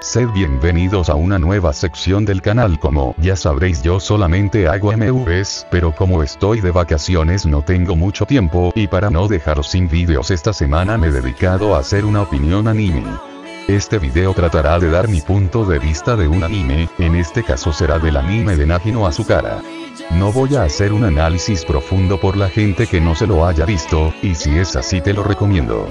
Sed bienvenidos a una nueva sección del canal como ya sabréis yo solamente hago MVs, pero como estoy de vacaciones no tengo mucho tiempo y para no dejaros sin vídeos esta semana me he dedicado a hacer una opinión anime. Este video tratará de dar mi punto de vista de un anime, en este caso será del anime de Najino Azukara. No voy a hacer un análisis profundo por la gente que no se lo haya visto, y si es así te lo recomiendo.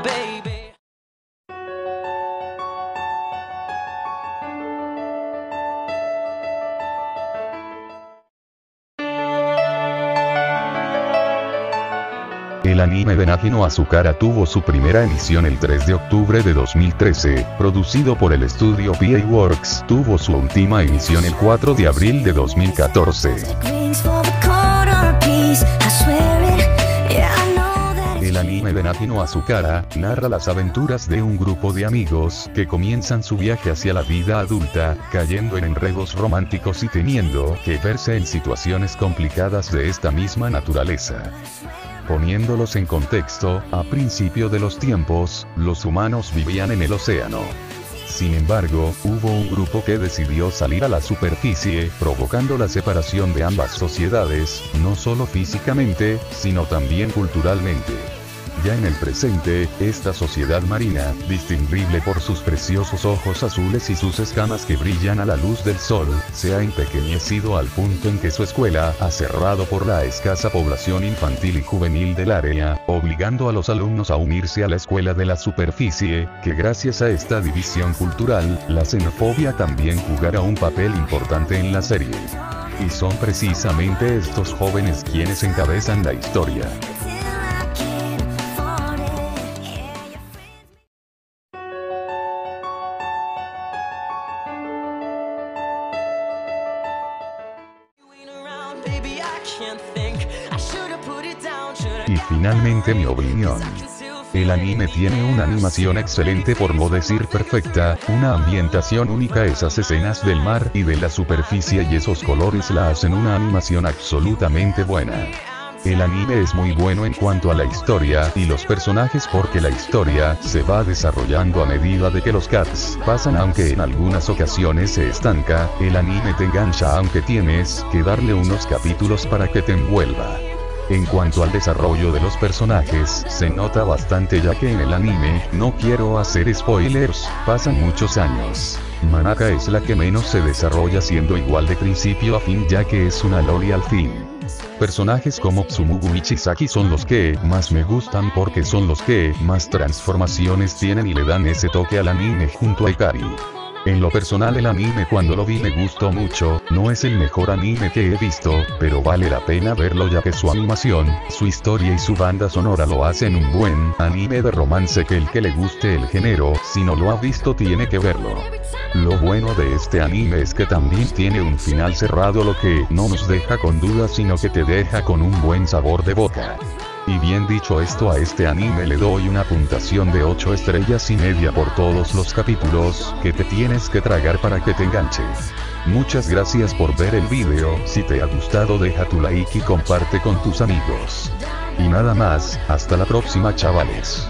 El anime de Najino Azukara tuvo su primera emisión el 3 de octubre de 2013, producido por el estudio PA Works, tuvo su última emisión el 4 de abril de 2014. El anime de Najino Azukara narra las aventuras de un grupo de amigos que comienzan su viaje hacia la vida adulta, cayendo en enredos románticos y teniendo que verse en situaciones complicadas de esta misma naturaleza. Poniéndolos en contexto, a principio de los tiempos, los humanos vivían en el océano. Sin embargo, hubo un grupo que decidió salir a la superficie, provocando la separación de ambas sociedades, no solo físicamente, sino también culturalmente. Ya en el presente, esta sociedad marina, distinguible por sus preciosos ojos azules y sus escamas que brillan a la luz del sol, se ha empequeñecido al punto en que su escuela ha cerrado por la escasa población infantil y juvenil del área, obligando a los alumnos a unirse a la escuela de la superficie, que gracias a esta división cultural, la xenofobia también jugará un papel importante en la serie. Y son precisamente estos jóvenes quienes encabezan la historia. Y finalmente mi opinión. El anime tiene una animación excelente por no decir perfecta, una ambientación única esas escenas del mar y de la superficie y esos colores la hacen una animación absolutamente buena. El anime es muy bueno en cuanto a la historia y los personajes porque la historia se va desarrollando a medida de que los cats pasan aunque en algunas ocasiones se estanca, el anime te engancha aunque tienes que darle unos capítulos para que te envuelva. En cuanto al desarrollo de los personajes, se nota bastante ya que en el anime, no quiero hacer spoilers, pasan muchos años. Manaka es la que menos se desarrolla siendo igual de principio a fin ya que es una loli al fin. Personajes como Tsumugu y Chisaki son los que más me gustan porque son los que más transformaciones tienen y le dan ese toque al anime junto a Ikari. En lo personal el anime cuando lo vi me gustó mucho, no es el mejor anime que he visto, pero vale la pena verlo ya que su animación, su historia y su banda sonora lo hacen un buen anime de romance que el que le guste el género, si no lo ha visto tiene que verlo. Lo bueno de este anime es que también tiene un final cerrado lo que no nos deja con dudas sino que te deja con un buen sabor de boca. Y bien dicho esto a este anime le doy una puntuación de 8 estrellas y media por todos los capítulos que te tienes que tragar para que te enganche. Muchas gracias por ver el video, si te ha gustado deja tu like y comparte con tus amigos. Y nada más, hasta la próxima chavales.